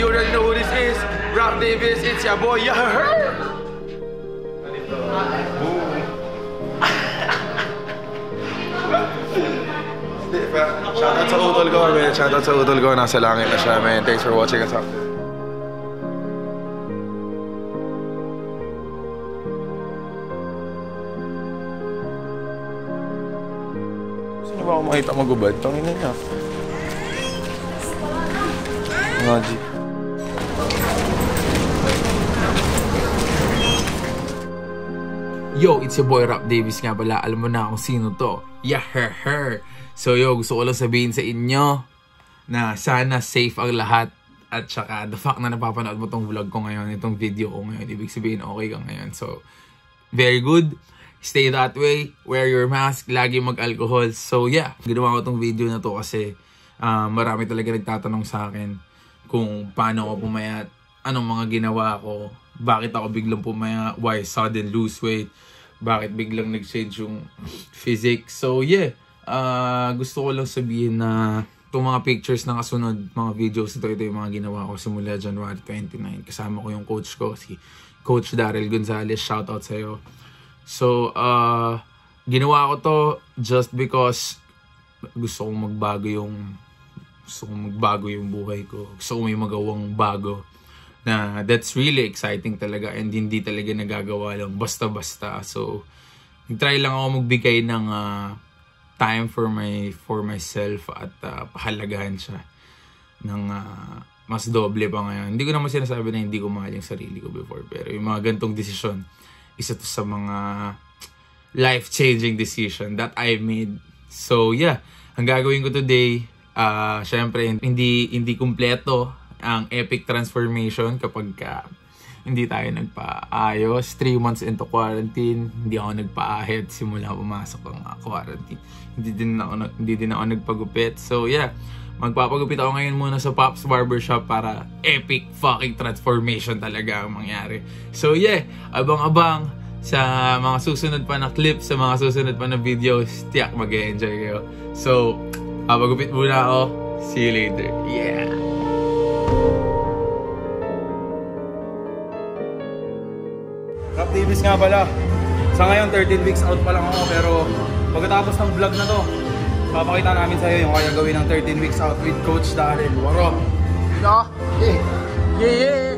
You already know who this is. Rob Davis, it's your boy. Yeah. Shoutout sa utol ko, man. Shoutout sa utol ko. Nasa langit na siya, man. Thanks for watching us out. Niyo ba ako makita magubad? Tangina niya. Nga, G. Yo, it's your boy Rap Davis nga pala. Alam mo na kung sino to. Yeah, her, her. So yo, gusto ko lang sabihin sa inyo na sana safe ang lahat. At saka the fact na napapanood mo tong vlog ko ngayon, itong video ko ngayon, ibig sabihin okay ka ngayon. So, very good. Stay that way. Wear your mask. Lagi mag-alcohol. So yeah, ginawa ko tong video na to kasi uh, marami talaga nagtatanong sa akin kung paano ako pumayat, anong mga ginawa ko, bakit ako biglang pumaya, why sudden lose weight, bakit biglang nag-change yung physics. So yeah, uh, gusto ko lang sabihin na itong mga pictures na kasunod, mga videos ito, ito yung mga ginawa ko simula January 29. Kasama ko yung coach ko, si Coach Daryl Gonzalez. Shoutout sa'yo. So, uh, ginawa ko to just because gusto kong magbago yung gusto kong magbago yung buhay ko. Gusto kong may magawang bago na that's really exciting talaga and hindi talaga nagagawa lang basta-basta. So, nag-try lang ako magbigay ng uh, time for my for myself at uh, pahalagahan siya ng uh, mas doble pa ngayon. Hindi ko naman sinasabi na hindi ko mahal yung sarili ko before pero yung mga gantong desisyon isa to sa mga life-changing decision that I made. So yeah, ang gagawin ko today uh, syempre hindi hindi kumpleto ang epic transformation kapag ka hindi tayo nagpaayos. 3 months into quarantine, hindi ako nagpaahit simula pumasok ang uh, quarantine. Hindi din ako hindi din ako nagpagupit. So yeah, magpapagupit ako ngayon muna sa Pops Barbershop para epic fucking transformation talaga ang mangyari. So yeah, abang-abang sa mga susunod pa na clips, sa mga susunod pa na videos, tiyak mag-enjoy kayo. So, Papagupit muna ako. See you later. Yeah! Davis nga pala. Sa ngayon, 13 weeks out pa lang ako pero pagkatapos ng vlog na to, papakita namin sa iyo yung kaya gawin ng 13 weeks out with Coach Darren. Waro! Yeah! Yeah! Yeah!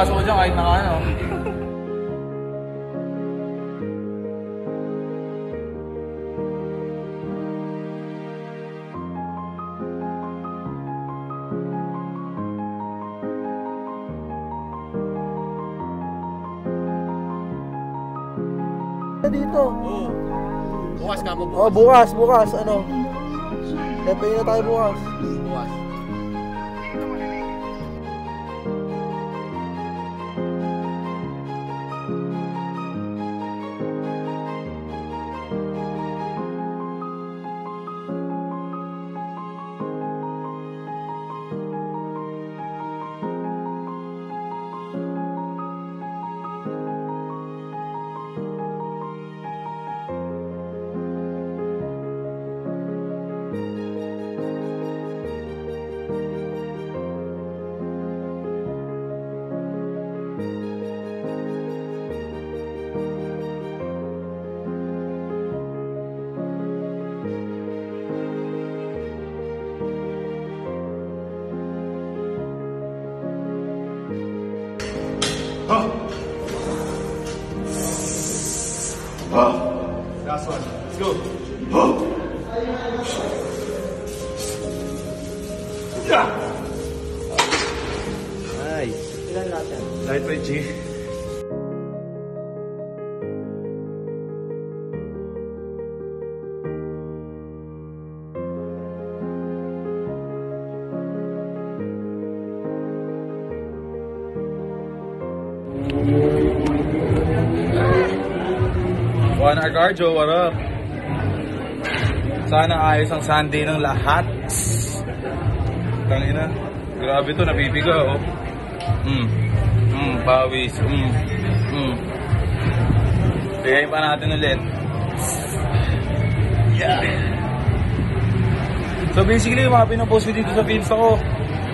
Braso ko dyan kahit naka ano. dito. Oo. Bukas ka mo bukas. Oh, bukas, bukas, ano? Campaign na tayo bukas. Juan Argarjo, what up? Sana ayos ang Sunday ng lahat. Tangina. Grabe to, nabibiga oh. Mm. Mm, pawis. Mm. Mm. Bigay pa natin ulit. Yeah. So basically, mga pinopost ko dito sa Insta ko,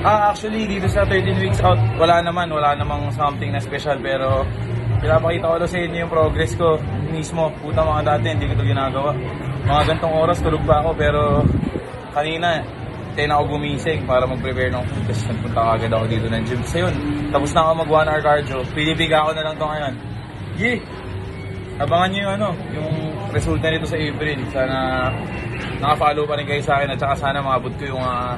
ah, actually, dito sa 13 weeks out, wala naman, wala namang something na special, pero pinapakita ko sa inyo yung progress ko mismo. Puta mga dati, hindi ko ito ginagawa. Mga gantong oras, tulog pa ako, pero kanina, 10 ako gumising para mag-prepare ng food kasi nagpunta ka agad ako dito ng gym. So yun, tapos na ako mag 1 hour cardio. Pinipiga ako na lang to ngayon. Yee! Abangan nyo yung ano, yung resulta nito sa April. Sana naka-follow pa rin kayo sa akin at saka sana maabot ko yung ah,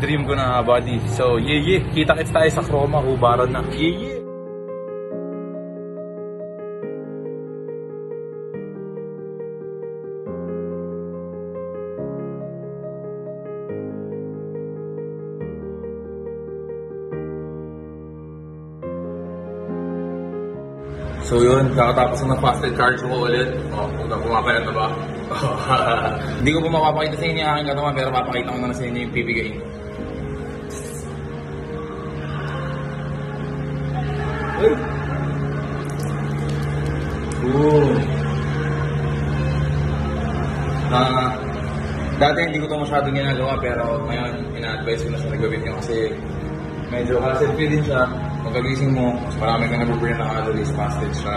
dream ko na body. So, yeah, yeah. Kita-kits tayo sa Chroma, hubaran na. Yeah, yeah. So yun, kakatapos ng fasted cardio ko ulit. Oh, kung pumapayat na ba? Hindi ko po mapapakita sa inyo ang aking katawan pero papakita ko na sa inyo yung pipigain. Uy! Ooh! Ah, dati hindi ko ito masyadong ginagawa pero ngayon ina-advise ko na siya nagawin niyo kasi medyo free din siya. Pagkagising mo, mas marami ka nabuburn na calories, fasted siya.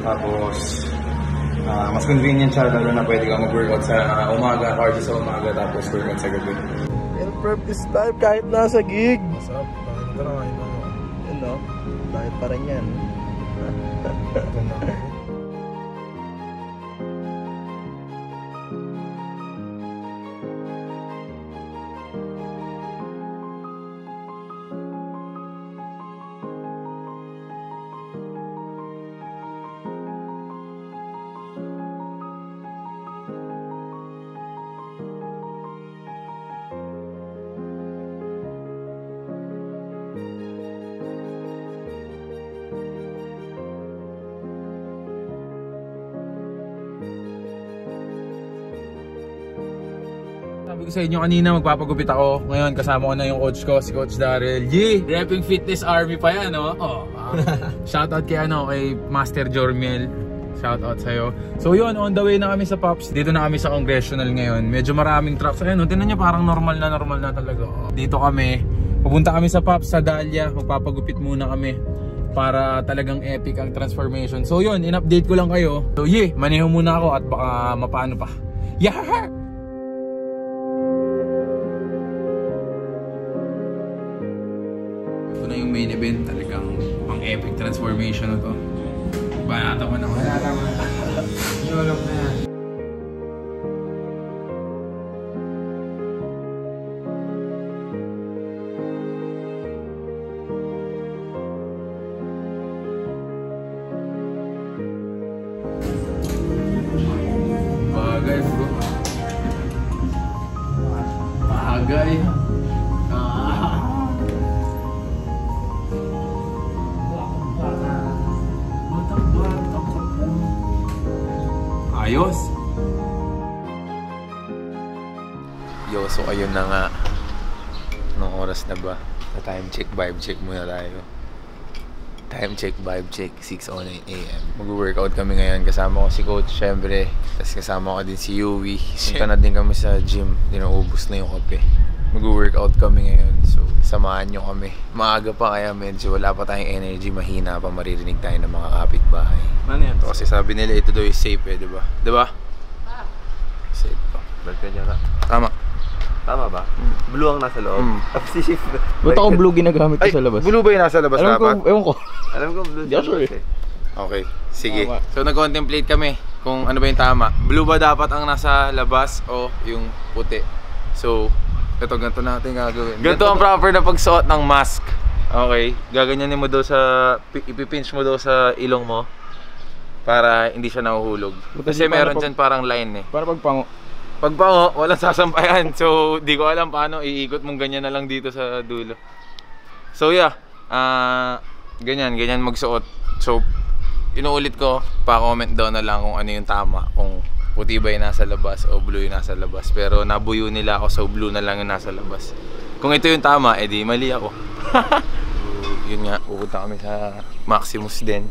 Tapos, ah, mas convenient siya lalo na pwede ka mag-workout sa umaga, cardio sa umaga, tapos workout sa gabi. Pero prep is life kahit nasa gig. What's up? Bakit ka na kayo na? Bakit pa rin yan? Sabi ko sa inyo kanina, magpapagupit ako. Ngayon, kasama ko na yung coach ko, si Coach Daryl. Yee! Repping Fitness Army pa yan, no? Oh, ah. Shoutout kay, ano, kay Master Jormel. Shoutout sa'yo. So yun, on the way na kami sa Pops. Dito na kami sa Congressional ngayon. Medyo maraming trucks. Ayun, no, tinan nyo, parang normal na normal na talaga. Oh. Dito kami. Pupunta kami sa Pops, sa Dahlia. Magpapagupit muna kami para talagang epic ang transformation. So yun, in-update ko lang kayo. So yeah, maneho muna ako at baka mapano pa. Yeah! Main event, talagang pang epic transformation na to. Banata mo na. Banata mo. Yolok na yan. Bagay bro. Bagay. Ayos. Yo, so ayun na nga. Anong oras na ba? Time check, vibe check muna tayo. Time check, vibe check, 6.09 a.m. Mag-workout kami ngayon. Kasama ko si Coach, syempre. Tapos kasama ko din si Yui. Punta na din kami sa gym. Dinaubos na yung kape. Mag-workout kami ngayon. Samahan nyo kami. Maaga pa kaya medyo wala pa tayong energy. Mahina pa maririnig tayo ng mga kapitbahay. Ano yan? Kasi sabi nila ito daw is safe eh, di ba? Di ba? Safe pa. Ba't ka ka? Tama. Tama ba? Blue ang nasa loob. Mm. Tapos si Shift. Ba't ako blue ginagamit ko sa labas? blue ba yung nasa labas Alam ko, dapat? ewan ko. Alam ko blue. Di ako sure eh. Okay, sige. Tama. So nag-contemplate kami kung ano ba yung tama. Blue ba dapat ang nasa labas o yung puti? So, ito ganito natin gagawin. Ganito ang proper na pagsuot ng mask. Okay, gaganyanin mo daw sa pi- ipipinch mo daw sa ilong mo para hindi siya nahuhulog. Kasi meron pag- dyan parang line eh. Para pagpango. Pagpango, walang sasampayan. So, di ko alam paano iikot mong ganyan na lang dito sa dulo. So, yeah. Ah, ganyan, ganyan magsuot. So, inuulit ko, pa-comment down na lang kung ano yung tama. Kung puti ba yung nasa labas o blue yung nasa labas. Pero nabuyo nila ako so blue na lang yung nasa labas. Kung ito yung tama, edi mali ako. Yun nga, pupunta kami sa Maximus din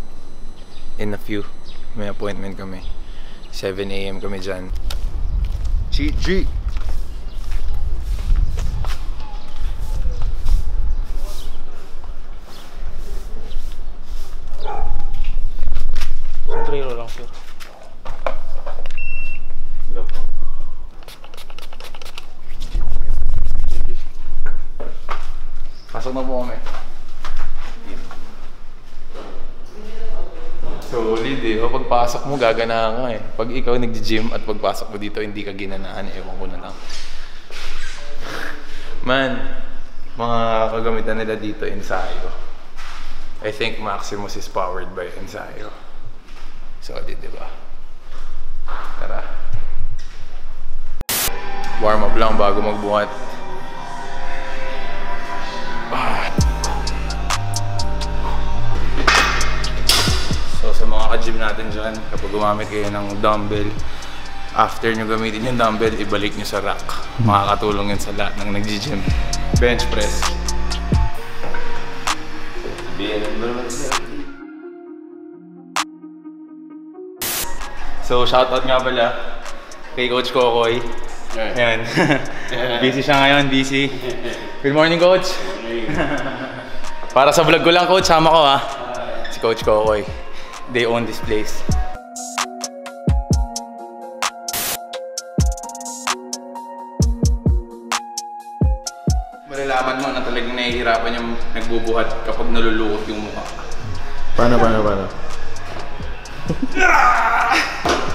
in a few. May appointment kami. 7 a.m. kami dyan. GG! Sombrero lang, sir. Kami. Solid eh. O pagpasok mo, gaganahan ka eh. Pag ikaw nag-gym at pagpasok mo dito, hindi ka ginanahan, ewan ko na lang. Man, mga kagamitan nila dito, ensayo. I think Maximus is powered by ensayo. Solid, di ba? Tara. Warm up lang bago magbuhat. Ka-gym natin dyan, kapag gumamit kayo ng dumbbell, after nyo gamitin yung dumbbell, ibalik nyo sa rack. Makakatulong yun sa lahat ng nag-gym. Bench press. So shoutout nga pala kay Coach Kokoy. Ayan. busy siya ngayon, busy. Good morning, Coach. Para sa vlog ko lang, Coach, sama ko ha. Si Coach Kokoy. They own this place. Malalaman mo na talagang nahihirapan yung nagbubuhat kapag nalulukot yung mukha. Paano, paano, paano?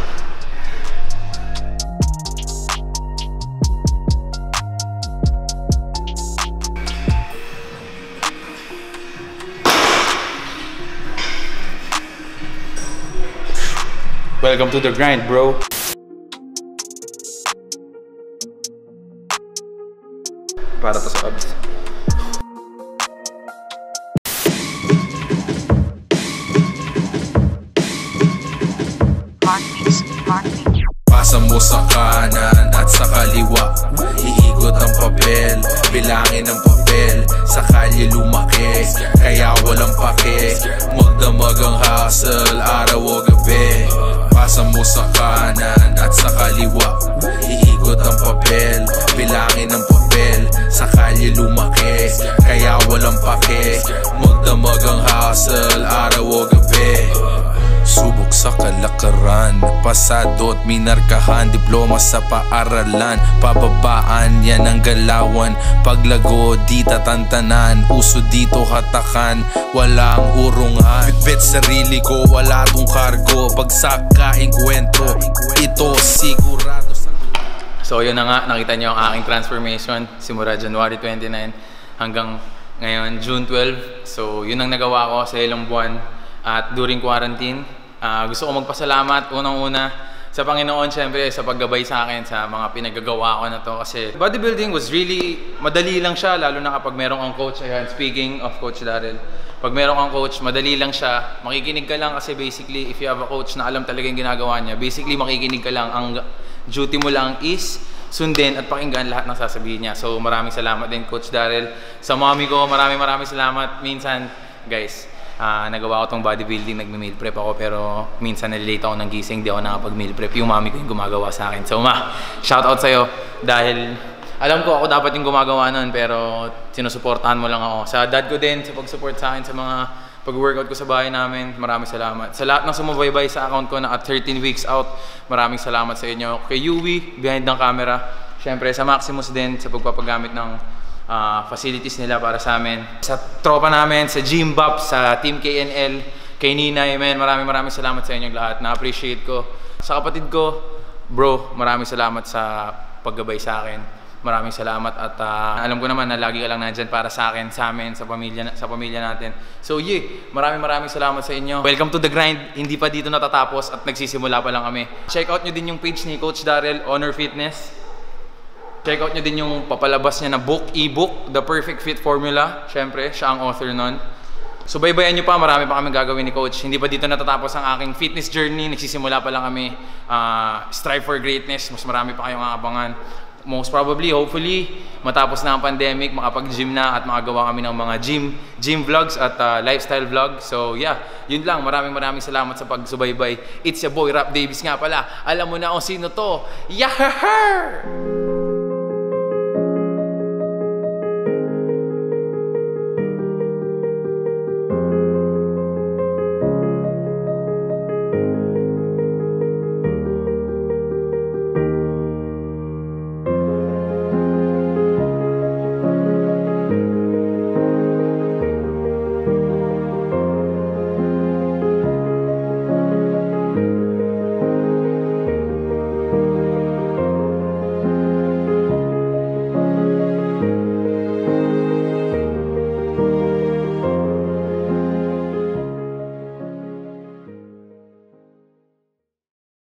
Welcome to the grind, bro. Para to sa abs. Pasa mo sa kanan at sa kaliwa Iikot ang papel, bilangin ang papel Sa kalye lumaki, kaya walang pake Magdamag ang hustle, araw o gabi Pasa mo sa kanan at sa kaliwa. Iikot ang papel, bilangin ang papel. Sa kalye lumaki, kaya walang pake. Magdamag ang hustle, araw o gabi Subok sa kalakaran. Pasado at minarkahan Diploma sa paaralan. Pababaan yan ang galawan. Paglago di tatantanan. Uso dito hatakan. Walang urungan. Bitbit sarili ko Wala tong kargo. Pagsak ka enkwentro Ito sigurado So yun na nga, nakita niyo ang aking transformation. Simula January 29 hanggang ngayon June 12. So yun ang nagawa ko sa ilang buwan. At during quarantine. Ah, gusto ko magpasalamat unang-una sa Panginoon syempre sa paggabay sa akin sa mga pinagagawa ko na to kasi bodybuilding was really madali lang siya lalo na kapag meron kang coach ayan speaking of coach Daryl pag meron kang coach madali lang siya makikinig ka lang kasi basically if you have a coach na alam talaga yung ginagawa niya basically makikinig ka lang ang duty mo lang is sundin at pakinggan lahat ng sasabihin niya. So maraming salamat din Coach Daryl. Sa mommy ko, maraming maraming salamat. Minsan, guys, ah, nagawa ko tong bodybuilding, nagme-meal prep ako pero minsan nalilate ako ng gising, di ako nakapag-meal prep. Yung mami ko yung gumagawa sa akin. So ma, shout out sa'yo dahil alam ko ako dapat yung gumagawa nun pero sinusuportahan mo lang ako. Sa dad ko din, sa pag-support sa akin sa mga pag-workout ko sa bahay namin, maraming salamat. Sa lahat ng sumubaybay sa account ko na at 13 weeks out, maraming salamat sa inyo. Kay Yui, behind ng camera. Siyempre sa Maximus din, sa pagpapagamit ng ah, facilities nila para sa amin. Sa tropa namin, sa Gym Bop, sa Team KNL, kay Ninay, man, maraming maraming salamat sa inyong lahat. Na-appreciate ko. Sa kapatid ko, bro, maraming salamat sa paggabay sa akin. Maraming salamat at ah, alam ko naman na lagi ka lang nandyan para sa akin, sa amin, sa pamilya, sa pamilya natin. So yeah, maraming maraming salamat sa inyo. Welcome to the grind. Hindi pa dito natatapos at nagsisimula pa lang kami. Check out nyo din yung page ni Coach Daryl, Honor Fitness. Check out nyo din yung papalabas niya na book, e-book, The Perfect Fit Formula. Siyempre, siya ang author nun. Subaybayan nyo pa, marami pa kami gagawin ni Coach. Hindi pa dito natatapos ang aking fitness journey. Nagsisimula pa lang kami. Ah, strive for greatness. Mas marami pa kayong aabangan. Most probably, hopefully, matapos na ang pandemic, makapag-gym na at makagawa kami ng mga gym gym vlogs at ah, lifestyle vlogs. So yeah, yun lang. Maraming maraming salamat sa pagsubaybay. It's your boy, Rap Davis nga pala. Alam mo na kung sino to. Yahaher!